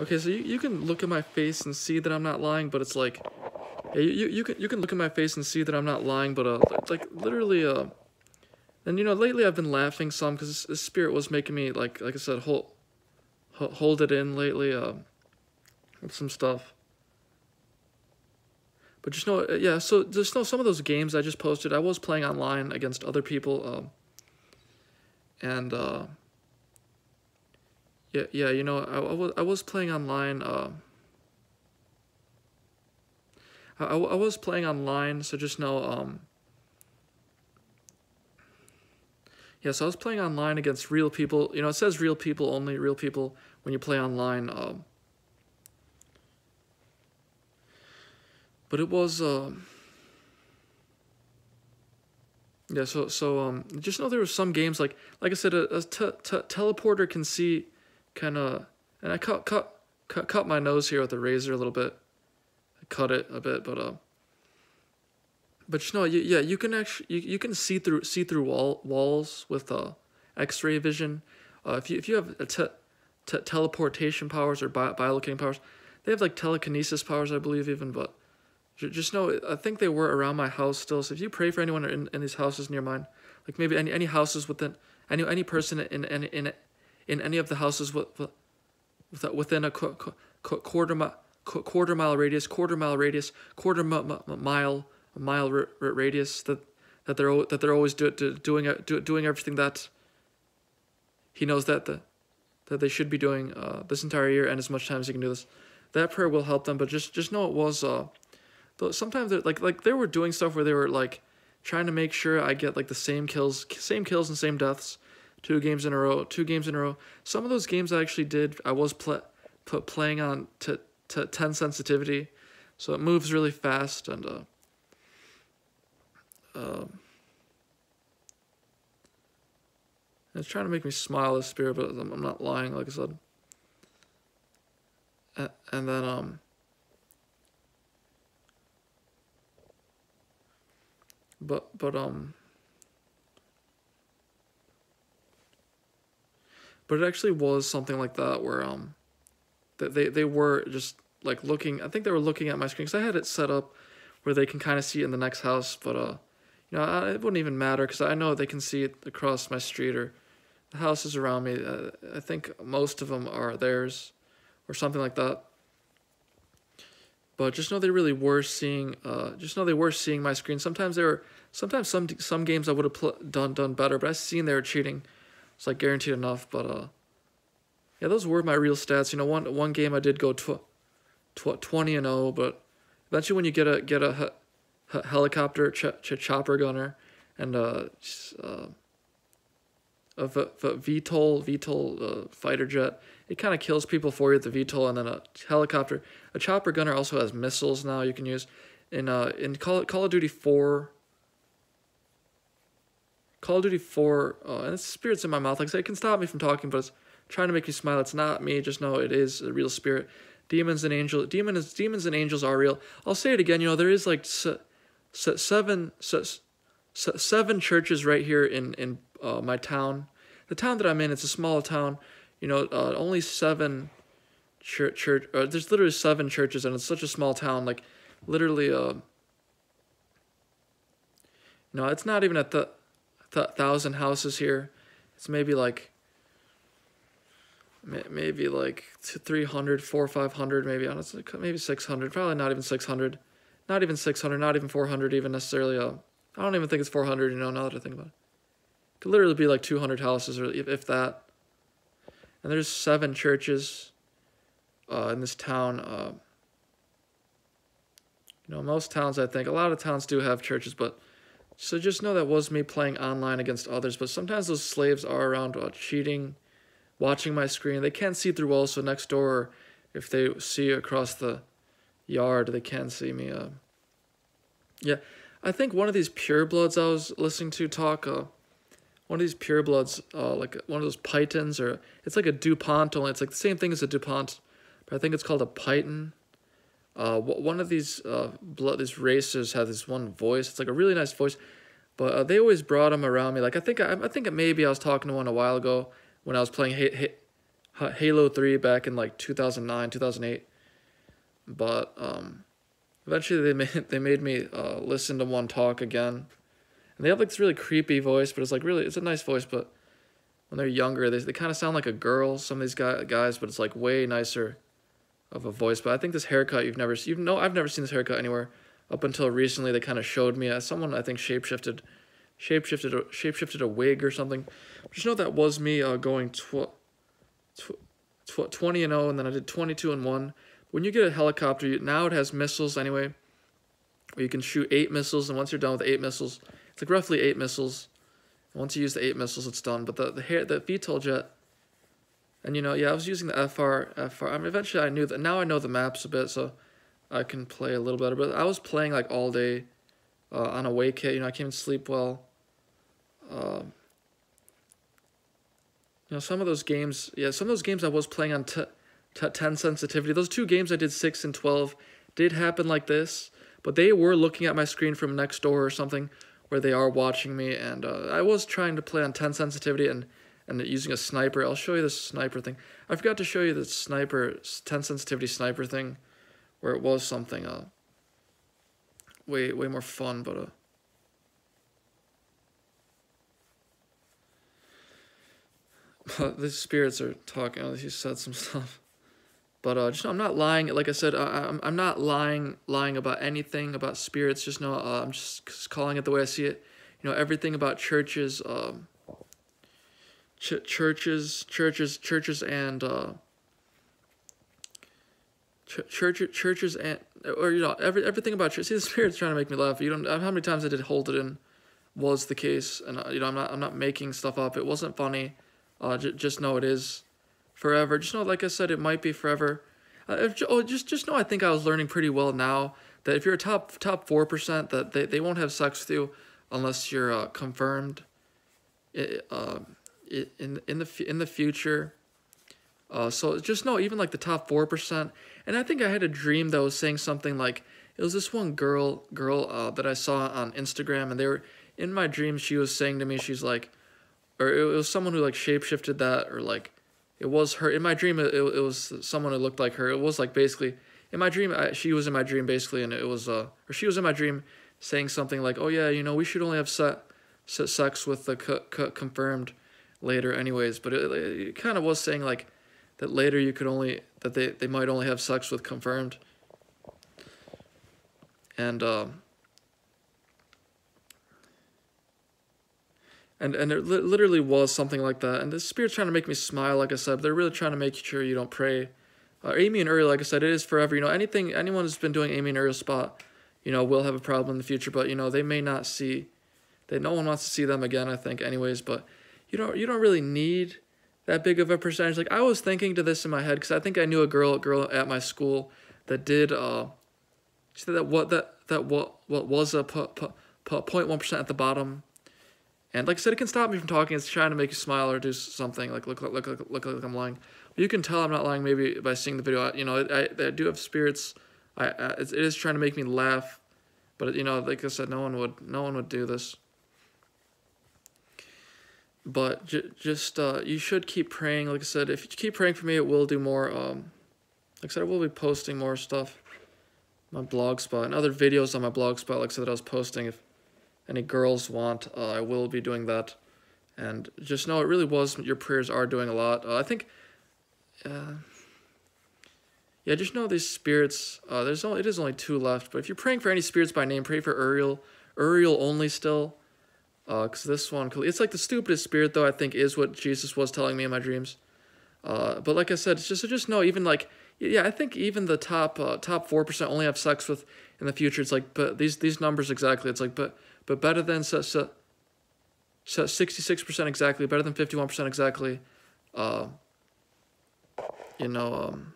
Okay, so you, you can look at my face and see that I'm not lying, but it's like, yeah, you, you, can you can look at my face and see that I'm not lying, but uh, like literally uh, and you know lately I've been laughing some because the spirit was making me like like I said hold hold it in lately uh, with some stuff. But just know, uh, yeah. So just know some of those games I just posted. I was playing online against other people, um, and uh, yeah, yeah. You know, I, I was I was playing online. Uh, I, I was playing online, so just know. Um, yeah, so I was playing online against real people. You know, it says real people only, real people when you play online. Um, but it was um yeah so so um just know there were some games like like i said a, a te te teleporter can see kind of and i cut cut cut cut my nose here with a razor a little bit I cut it a bit but uh but you know you, yeah you can actually you, you can see through see through wall walls with uh x-ray vision uh if you if you have a te te teleportation powers or bi biolocating powers they have like telekinesis powers i believe even but just know, I think they were around my house still. So if you pray for anyone in, in these houses near mine, like maybe any any houses within any any person in in in, in any of the houses with, with within a quarter mile quarter mile radius, quarter mile radius, quarter mile mile radius that that they're that they're always do, do, doing do, doing everything that he knows that the that they should be doing uh, this entire year and as much time as he can do this. That prayer will help them, but just just know it was uh sometimes they're like like they were doing stuff where they were like trying to make sure I get like the same kills, same kills and same deaths, two games in a row, two games in a row. Some of those games I actually did. I was play, put playing on to to ten sensitivity, so it moves really fast and uh. Um, it's trying to make me smile this spirit, but I'm, I'm not lying, like I said. And, and then um. but but um but it actually was something like that where um that they they were just like looking i think they were looking at my screen because i had it set up where they can kind of see it in the next house but uh you know I, it wouldn't even matter because i know they can see it across my street or the houses around me uh, i think most of them are theirs or something like that. But just know they really were seeing uh, just know they were seeing my screen. Sometimes they were sometimes some some games i would have done done better but i seen they were cheating it's like guaranteed enough but uh yeah those were my real stats you know one one game i did go tw- tw- 20 and 0 but eventually when you get a get a he- helicopter ch- ch- chopper gunner and uh, uh a v- v- VTOL VTOL uh, fighter jet. It kind of kills people for you at the VTOL, and then a helicopter. A chopper gunner also has missiles now you can use. In uh in Call Call of Duty Four. Call of Duty Four, uh, and it's spirits in my mouth. Like I said, it can stop me from talking, but it's trying to make me smile. It's not me. Just know it is a real spirit. Demons and angels. Demons. Demons and angels are real. I'll say it again. You know there is like se- se- seven. Se- seven churches right here in in uh, my town. The town that I'm in, it's a small town. You know, uh, only seven church church. Uh, there's literally seven churches, and it's such a small town. Like, literally, uh, you know, it's not even at the th- thousand houses here. It's maybe like maybe like 300 4 500 maybe honestly maybe 600 probably not even 600 not even 600 not even 400 even necessarily uh, i don't even think it's 400 you know now that i think about it could literally be like 200 houses or if, if that. And there's seven churches uh, in this town. Uh, you know, most towns, I think, a lot of towns do have churches, but so just know that was me playing online against others. But sometimes those slaves are around uh, cheating, watching my screen. They can't see through walls, so next door, if they see across the yard, they can see me. Uh, yeah, I think one of these purebloods I was listening to talk. Uh, one of these purebloods, uh, like one of those pythons, or it's like a DuPont only. It's like the same thing as a DuPont, but I think it's called a python. Uh, one of these uh, blood, these racers have this one voice. It's like a really nice voice, but uh, they always brought him around me. Like I think I, I think maybe I was talking to one a while ago when I was playing Halo 3 back in like 2009, 2008. But um, eventually they made they made me uh, listen to one talk again. And they have like this really creepy voice, but it's like really it's a nice voice, but when they're younger, they they kind of sound like a girl, some of these guy, guys, but it's like way nicer of a voice. But I think this haircut you've never you know I've never seen this haircut anywhere up until recently. They kind of showed me as someone I think shapeshifted shapeshifted shapeshifted a wig or something. Just know that was me uh, going tw- tw- tw- 20 and 0 and then I did 22 and 1. When you get a helicopter, you, now it has missiles anyway. Where you can shoot 8 missiles and once you're done with 8 missiles, it's like roughly 8 missiles. Once you use the 8 missiles, it's done. But the the hair the VTOL jet and you know, yeah, I was using the FR FR. I mean, eventually I knew that. Now I know the maps a bit, so I can play a little better. But I was playing like all day uh, on a wake. You know, I can't even sleep well. Uh, you know, some of those games, yeah, some of those games I was playing on t- t- 10 sensitivity. Those two games I did 6 and 12 did happen like this, but they were looking at my screen from next door or something where they are watching me, and uh, I was trying to play on 10 sensitivity and, and using a sniper. I'll show you this sniper thing. I forgot to show you the sniper, 10 sensitivity sniper thing, where it was something uh, way, way more fun, but... Uh, the spirits are talking. Oh, he said some stuff. But uh, just I'm not lying. Like I said, I, I'm I'm not lying lying about anything about spirits. Just know uh, I'm just, just calling it the way I see it. You know everything about churches, um, ch- churches, churches, churches, and uh, ch- church, churches, and or you know every everything about church. See, the spirit's trying to make me laugh. You don't. How many times I did hold it in, was the case, and uh, you know I'm not I'm not making stuff up. It wasn't funny. Uh, just know it is forever. Just know, like I said, it might be forever. Uh, if, oh, just just know, I think I was learning pretty well now that if you're a top top four percent, that they, they won't have sex with you unless you're uh, confirmed. It, uh, in in the in the future. Uh, so just know, even like the top four percent, and I think I had a dream that was saying something like it was this one girl girl uh, that I saw on Instagram, and they were in my dream. She was saying to me, she's like or it was someone who like shapeshifted that or like it was her in my dream it, it, was someone who looked like her it was like basically in my dream I, she was in my dream basically and it was uh or she was in my dream saying something like oh yeah you know we should only have set, sex with the co- co- confirmed later anyways but it, it kind of was saying like that later you could only that they, they might only have sex with confirmed and um and and it li- literally was something like that. And the spirit's trying to make me smile, like I said. But they're really trying to make sure you don't pray. Uh, Amy and Uriel, like I said, it is forever. You know, anything anyone who's been doing Amy and Uriel spot, you know, will have a problem in the future. But you know, they may not see. They no one wants to see them again. I think, anyways. But you don't you don't really need that big of a percentage. Like I was thinking to this in my head because I think I knew a girl girl at my school that did. Uh, she said that what that that what what was a p- p- p- 0.1 percent at the bottom and like I said, it can stop me from talking. It's trying to make you smile or do something like look look look look, look like I'm lying. But you can tell I'm not lying maybe by seeing the video. You know, I, I do have spirits. I, I it is trying to make me laugh, but you know, like I said, no one would no one would do this. But j- just uh, you should keep praying. Like I said, if you keep praying for me, it will do more. Um, like I said, I will be posting more stuff. My blog spot and other videos on my blog spot. Like I said, that I was posting. If any girls want, uh, I will be doing that. And just know it really was, your prayers are doing a lot. Uh, I think, uh, yeah, just know these spirits, uh, there's only, it is only two left, but if you're praying for any spirits by name, pray for Uriel, Uriel only still, because uh, this one, it's like the stupidest spirit, though, I think, is what Jesus was telling me in my dreams. Uh, but like I said, it's just, just know, even like, yeah, I think even the top, uh, top 4% only have sex with in the future. It's like, but these, these numbers exactly, it's like, but, but better than so, so, so 66% exactly, better than 51% exactly. Uh, you know, um,